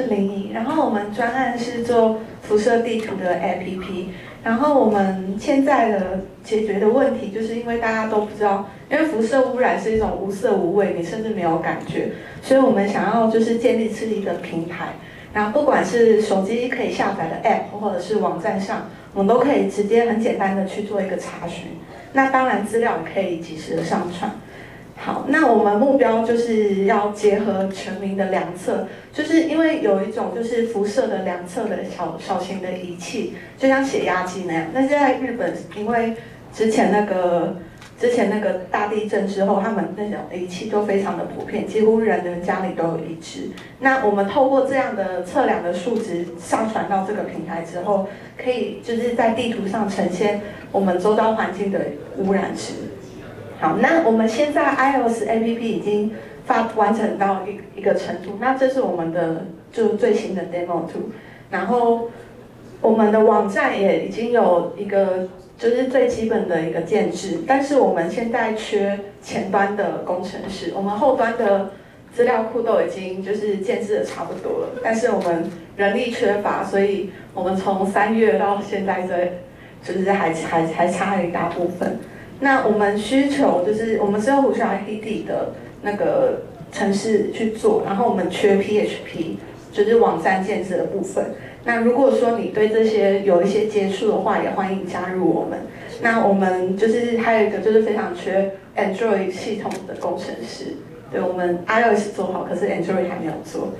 是林怡，然后我们专案是做辐射地图的 APP，然后我们现在的解决的问题，就是因为大家都不知道，因为辐射污染是一种无色无味，你甚至没有感觉，所以我们想要就是建立出一个平台，然后不管是手机可以下载的 App，或者是网站上，我们都可以直接很简单的去做一个查询，那当然资料也可以及时的上传。好，那我们目标就是要结合全民的量测，就是因为有一种就是辐射的量测的小小型的仪器，就像血压机那样。那现在日本因为之前那个之前那个大地震之后，他们那种仪器都非常的普遍，几乎人人家里都有一只。那我们透过这样的测量的数值上传到这个平台之后，可以就是在地图上呈现我们周遭环境的污染值。好，那我们现在 iOS APP 已经发完成到一一个程度，那这是我们的就最新的 demo two，然后我们的网站也已经有一个就是最基本的一个建制，但是我们现在缺前端的工程师，我们后端的资料库都已经就是建制的差不多了，但是我们人力缺乏，所以我们从三月到现在这就是还还还差一大部分。那我们需求就是我们是用 Visual ID 的那个城市去做，然后我们缺 PHP，就是网站建设的部分。那如果说你对这些有一些接触的话，也欢迎加入我们。那我们就是还有一个就是非常缺 Android 系统的工程师，对我们 iOS 做好，可是 Android 还没有做。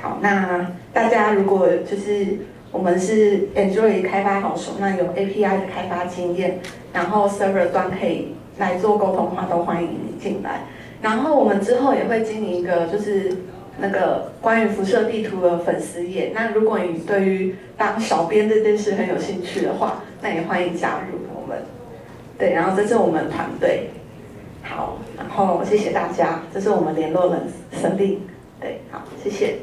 好，那大家如果就是。我们是 Android 开发好手，那有 API 的开发经验，然后 Server 端可以来做沟通的话，都欢迎你进来。然后我们之后也会经营一个，就是那个关于辐射地图的粉丝页。那如果你对于当小编这件事很有兴趣的话，那也欢迎加入我们。对，然后这是我们团队。好，然后谢谢大家，这是我们联络人沈丽。对，好，谢谢。